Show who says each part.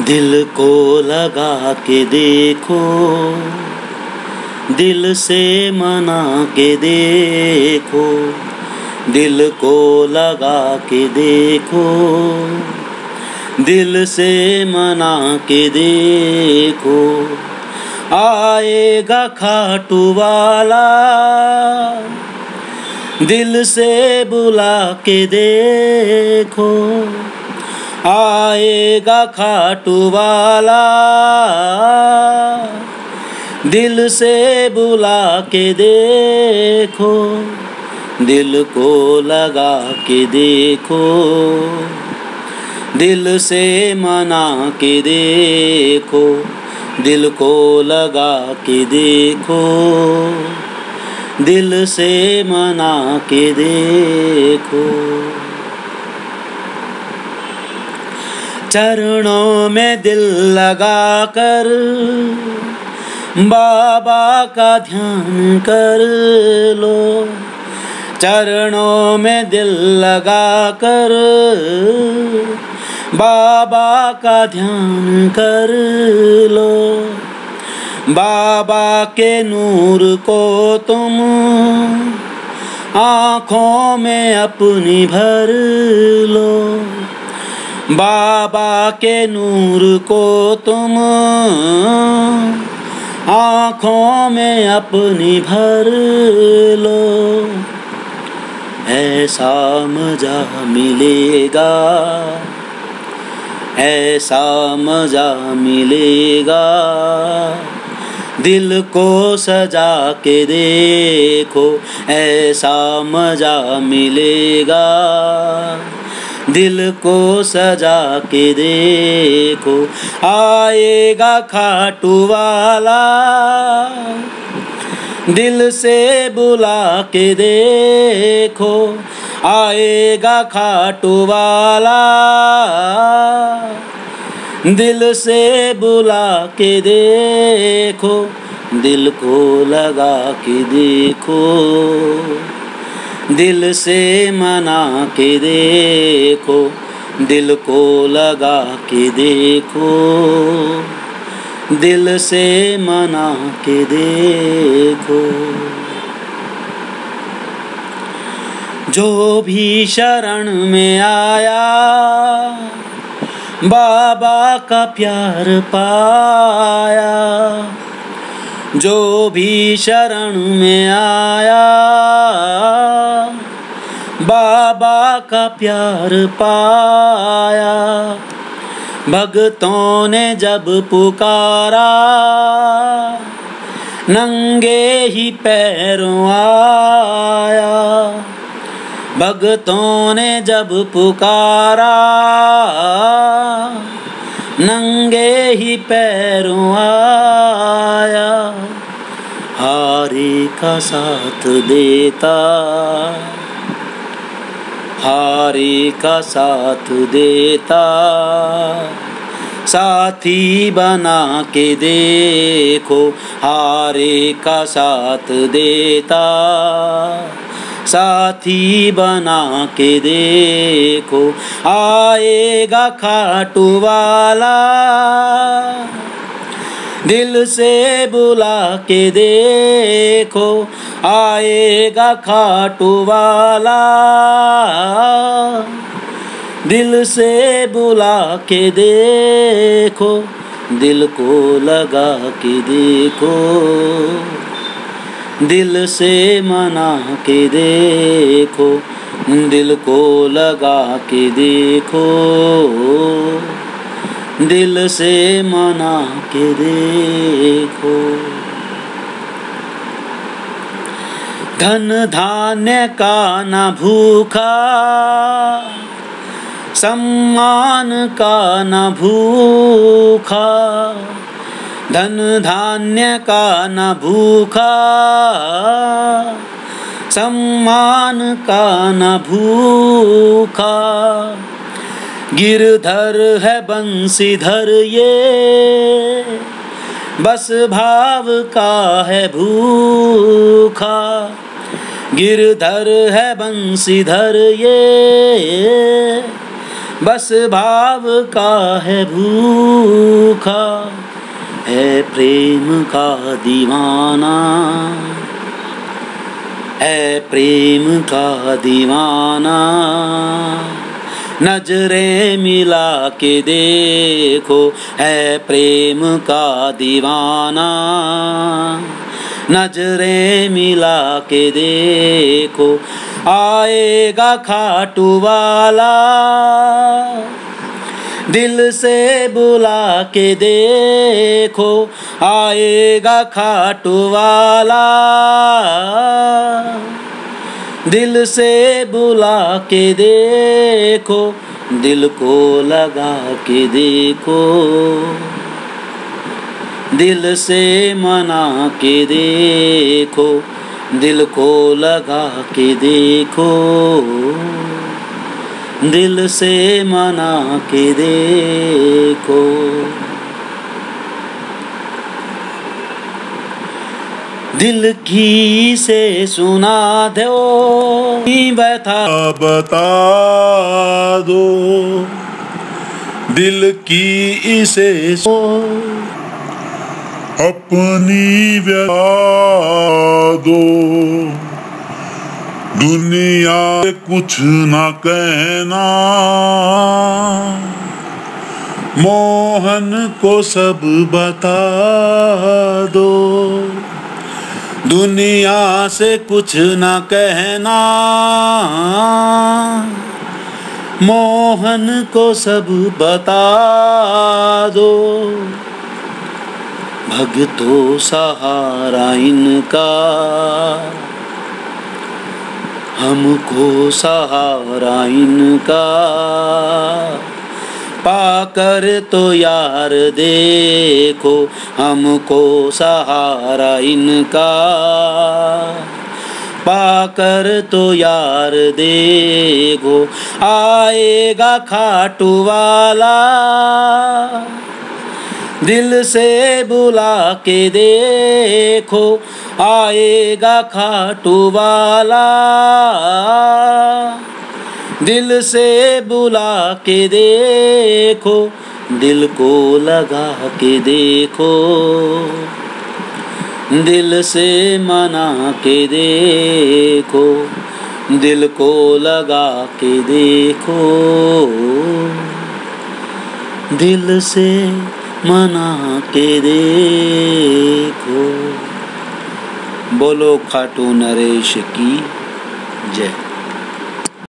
Speaker 1: दिल को लगा के देखो। दिल से मना के देखो। दिल को लगा के देखो। दिल से मना के देखो। आएगा खाटू वाला। दिल से बुला के देखो। आएगा खाटू वाला दिल से बुला के देखो, दिल को लगा के देखो। दिल से मना के देखो, दिल को लगा के देखो। दिल से मना के देखो। चरणों में दिल लगा कर बाबा का ध्यान कर लो। चरणों में दिल लगा कर बाबा का ध्यान कर लो। बाबा के नूर को तुम आँखों में अपनी भर लो। बाबा के नूर को तुम आँखों में अपनी भर लो। ऐसा मज़ा मिलेगा, ऐसा मज़ा मिलेगा। दिल को सजा के देखो, ऐसा मज़ा मिलेगा। दिल को सजा के देखो। आएगा खाटू वाला, दिल से बुला के देखो। आएगा खाटू वाला, दिल से बुला के देखो। दिल को लगा के देखो। दिल से मना के देखो, दिल को लगा के देखो। दिल से मना के देखो। जो भी शरण में आया, बाबा का प्यार पाया जो भी शरण में आया, बाबा का प्यार पाया। भक्तों ने जब पुकारा, नंगे ही पैरों आया। भक्तों ने जब पुकारा, नंगे ही पैरों आया हारी का साथ देता। हारी का साथ देता। साथी बना के देखो, हारे का साथ देता। साथी बना के देखो, आएगा खाटू वाला। दिल से बुला के देखो, आएगा खाटू वाला। दिल से बुला के देखो, दिल को लगा के देखो। दिल से मना के देखो, दिल को लगा के देखो। दिल से मना के देखो। धन धान्य का न भूखा, सम्मान का न भूखा, धन धान्य का न भूखा, सम्मान का न भूखा। गिरधर है बंसीधर ये। बस भाव का है भूखा। गिरधर है बंसीधर ये। बस भाव का है भूखा। है प्रेम का दीवाना। है प्रेम का दीवाना। नज़रें मिला के देखो, है प्रेम का दीवाना। नज़रें मिला के देखो, आएगा खाटू वाला। दिल से बुला के देखो, आएगा खाटू वाला। दिल से बुला के देखो, दिल को लगा के देखो। दिल से मना के देखो, दिल को लगा के देखो। दिल से मना के देखो। दिल की से सुना दो। बता
Speaker 2: बता दो, दिल की इसे सो। अपनी दो। दुनिया कुछ न कहना। मोहन को सब बता दो। दुनिया से कुछ न कहना। मोहन को सब बता दो।
Speaker 1: भगतो सहारा इनका। हमको सहारा इनका। पाकर तो यार देखो हमको सहारा इनका। पाकर तो यार देखो आएगा खाटू वाला दिल से बुला के देखो आएगा खाटू वाला दिल से बुला के देखो, दिल को लगा के देखो। दिल से मना के देखो, दिल को लगा के देखो। दिल से मना के देखो। बोलो खाटू नरेश की जय।